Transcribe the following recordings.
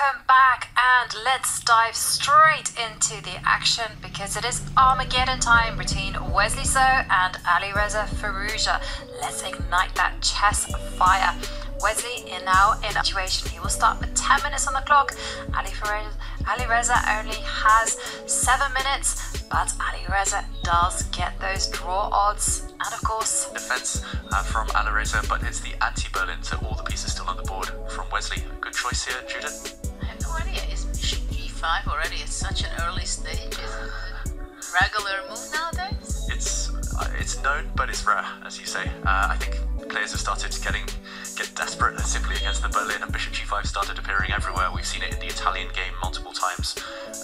Welcome back, and let's dive straight into the action because it is Armageddon time between Wesley So and Alireza Firouzja. Let's ignite that chess fire. Wesley is now in a situation. He will start with 10 minutes on the clock. Ali, Alireza only has 7 minutes, but Alireza does get those draw odds. And of course, defense uh, from Alireza, but it's the anti Berlin, so all the pieces still on the board from Wesley. Good choice here, Judit. I have no idea. Is bishop g5 already at such an early stage? Is it a regular move nowadays? It's uh, it's known, but it's rare, as you say. Uh, I think players have started getting get desperate simply against the Berlin, and Bishop G5 started appearing everywhere. We've seen it in the Italian game multiple times.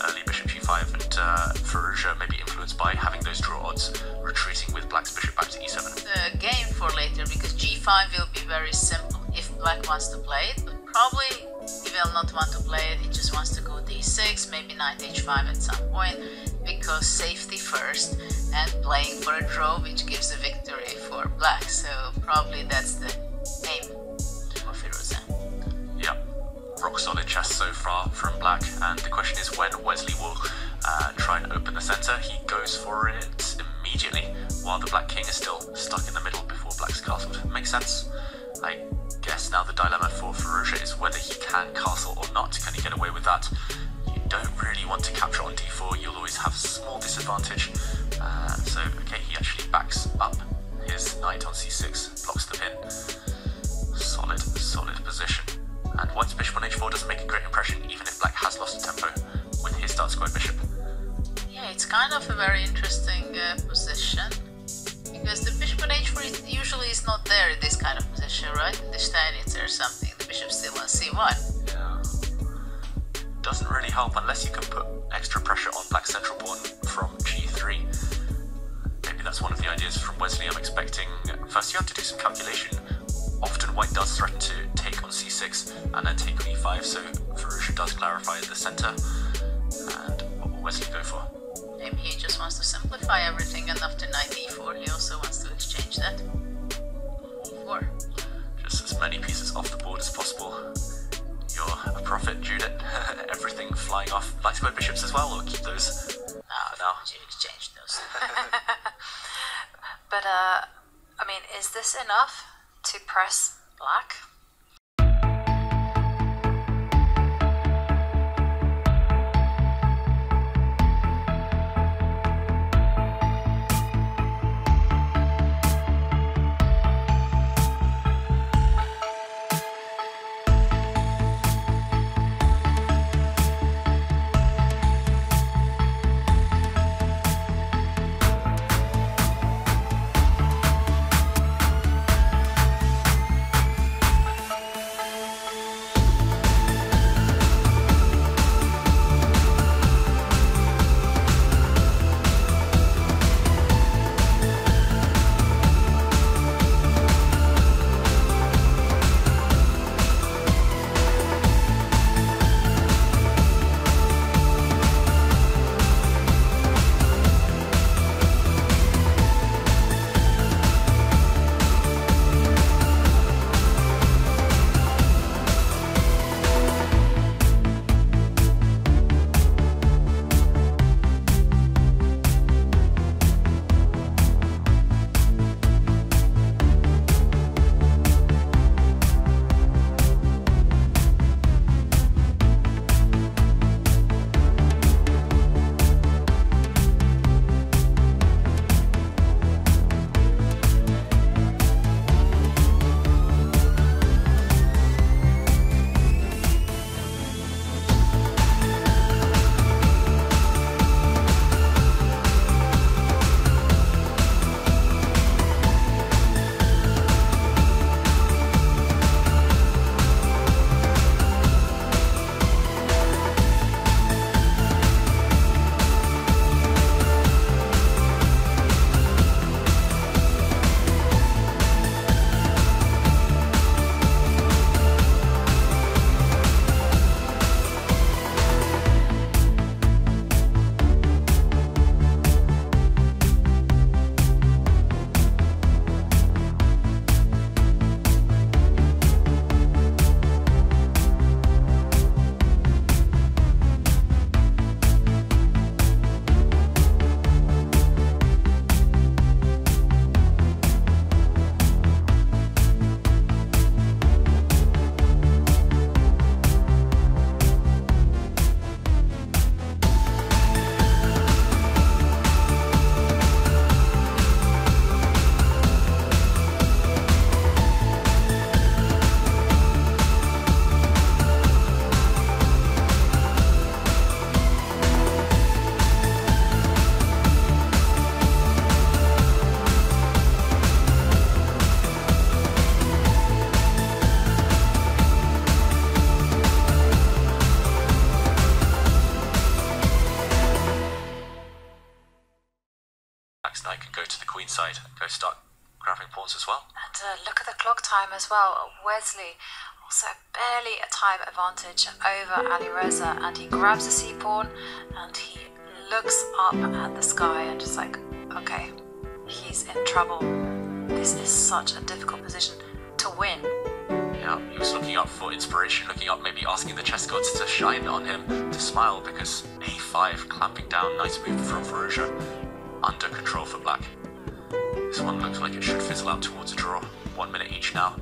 Early Bishop G5 and uh, Firouzja may be influenced by having those draw odds, retreating with Black's Bishop back to E7. The game for later, because G5 will be very simple if Black wants to play it, probably he will not want to play it. He just wants to go D6, maybe Knight H5 at some point, because safety first and playing for a draw, which gives a victory for Black. So probably that's the aim for Firouzja. Yep, rock solid chess so far from Black, and the question is when Wesley will uh, try and open the center. He goes for it immediately, while the Black King is still stuck in the middle before Black's castled. Makes sense. I guess now the dilemma for Firouzja is whether he can castle or not. Can he get away with that? You don't really want to capture on d4, you'll always have small disadvantage. Uh, so, okay, he actually backs up his knight on c6, blocks the pin. Solid, solid something, the bishop's still on c1. Yeah. Doesn't really help unless you can put extra pressure on black central pawn from g3. Maybe that's one of the ideas from Wesley. I'm expecting first you have to do some calculation. Often white does threaten to take on c6 and then take on e5, so Firouzja does clarify the center. And what will Wesley go for? Maybe he just wants to simplify everything and after knight e4 he also wants to exchange that. e4. As many pieces off the board as possible. You're a prophet, Judit. Everything flying off. Light square bishops as well, or keep those? Ah, no. You exchange those. but uh, I mean, is this enough to press black? Queenside go to the Queen side and go start grabbing pawns as well. And uh, look at the clock time as well. Wesley also barely a time advantage over Alireza, and he grabs a c pawn and he looks up at the sky and just like, okay, he's in trouble. This is such a difficult position to win. Yeah, he was looking up for inspiration, looking up, maybe asking the chess gods to shine on him, to smile, because a5 clamping down, nice move from Firouzja, under for black. This one looks like it should fizzle out towards a draw. One minute each now.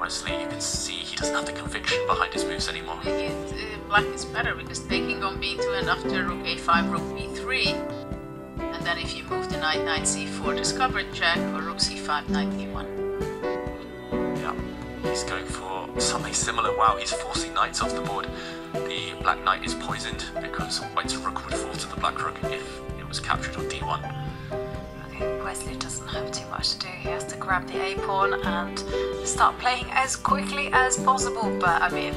Wesley, you can see he doesn't have the conviction behind his moves anymore. Uh, black is better because taking on b2 and after rook a5, rook b3. And then if you move the knight, knight c4, discovered check, or rook c5, knight e1. Yeah, he's going for something similar. Wow, he's forcing knights off the board. The black knight is poisoned because white's rook would fall to the black rook if was captured on d1. Wesley doesn't have too much to do. He has to grab the A pawn and start playing as quickly as possible. But I mean,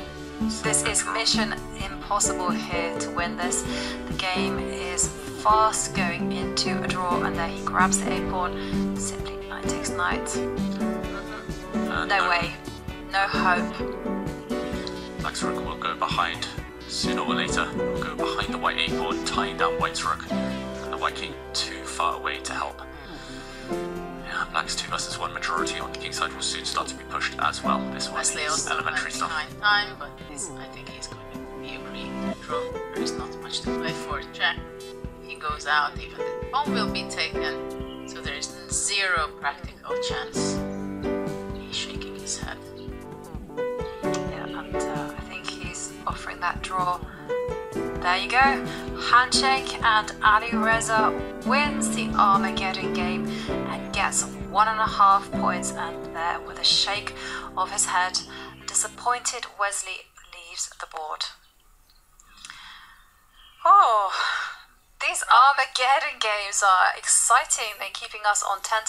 this is mission impossible here to win this. The game is fast going into a draw, and there he grabs the A pawn. Simply knight takes knight. Mm-hmm. Uh, no, no way, no hope. Black's rook will go behind sooner or later. Will go behind the white A pawn, tying down white's rook, white king too far away to help. Black's 2 versus 1 majority on the king side will soon start to be pushed as well. This one is elementary stuff. time, but I think he's going to be a pretty draw. There is not much to play for. Jack, he goes out, even the pawn will be taken, so there is zero practical chance. He's shaking his head. Yeah, and uh, I think he's offering that draw. There you go. Handshake and Alireza wins the Armageddon game and gets one and a half points, and there, with a shake of his head, disappointed Wesley leaves the board. Oh, these Armageddon games are exciting. They're keeping us on 10 to